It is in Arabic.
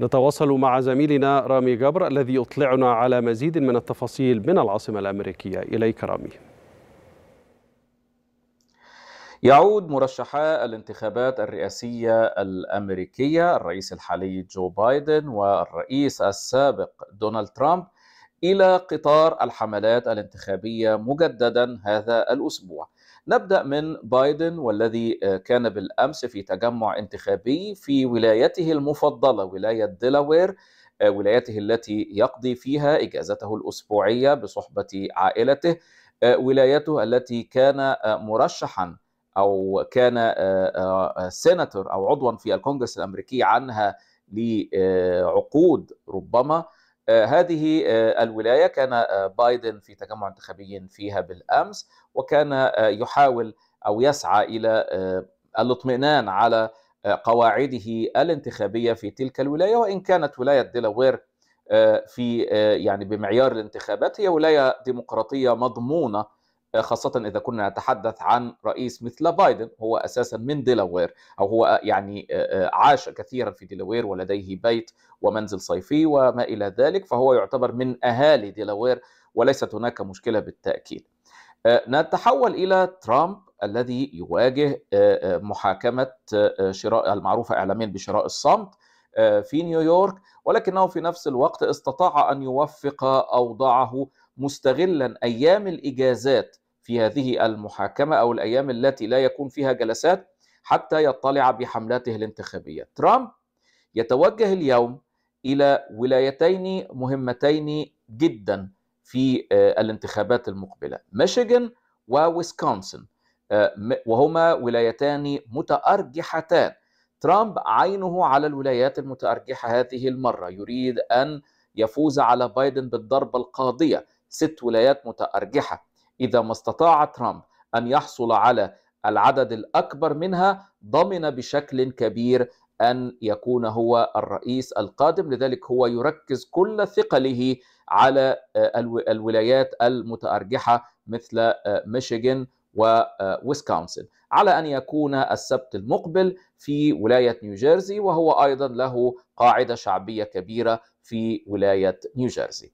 نتواصل مع زميلنا رامي جبر الذي يطلعنا على مزيد من التفاصيل من العاصمة الأمريكية. إليك رامي. يعود مرشحا الانتخابات الرئاسية الأمريكية الرئيس الحالي جو بايدن والرئيس السابق دونالد ترامب إلى قطار الحملات الانتخابية مجددا هذا الأسبوع. نبدأ من بايدن والذي كان بالأمس في تجمع انتخابي في ولايته المفضلة ولاية ديلاوير ولايته التي يقضي فيها إجازته الأسبوعية بصحبة عائلته ولايته التي كان مرشحا أو كان سيناتور أو عضوا في الكونغرس الأمريكي عنها لعقود ربما هذه الولاية كان بايدن في تجمع انتخابي فيها بالأمس وكان يحاول أو يسعى إلى الاطمئنان على قواعده الانتخابية في تلك الولاية وإن كانت ولاية ديلاوير في يعني بمعيار الانتخابات هي ولاية ديمقراطية مضمونة خاصة إذا كنا نتحدث عن رئيس مثل بايدن هو أساسا من ديلاوير أو هو يعني عاش كثيرا في ديلاوير ولديه بيت ومنزل صيفي وما إلى ذلك فهو يعتبر من أهالي ديلاوير وليست هناك مشكلة بالتأكيد. نتحول إلى ترامب الذي يواجه محاكمة شراء المعروفة إعلاميا بشراء الصمت في نيويورك ولكنه في نفس الوقت استطاع أن يوفق أوضاعه مستغلا أيام الإجازات في هذه المحاكمة أو الأيام التي لا يكون فيها جلسات حتى يطلع بحملاته الانتخابية. ترامب يتوجه اليوم إلى ولايتين مهمتين جدا في الانتخابات المقبلة، ميشيغان وويسكونسن وهما ولايتان متأرجحتان. ترامب عينه على الولايات المتأرجحة هذه المرة، يريد أن يفوز على بايدن بالضربة القاضية ست ولايات متأرجحة إذا ما استطاع ترامب أن يحصل على العدد الأكبر منها ضمن بشكل كبير أن يكون هو الرئيس القادم. لذلك هو يركز كل ثقله على الولايات المتأرجحة مثل ميشيغان وويسكونسن على أن يكون السبت المقبل في ولاية نيوجيرسي وهو أيضا له قاعدة شعبية كبيرة في ولاية نيوجيرسي.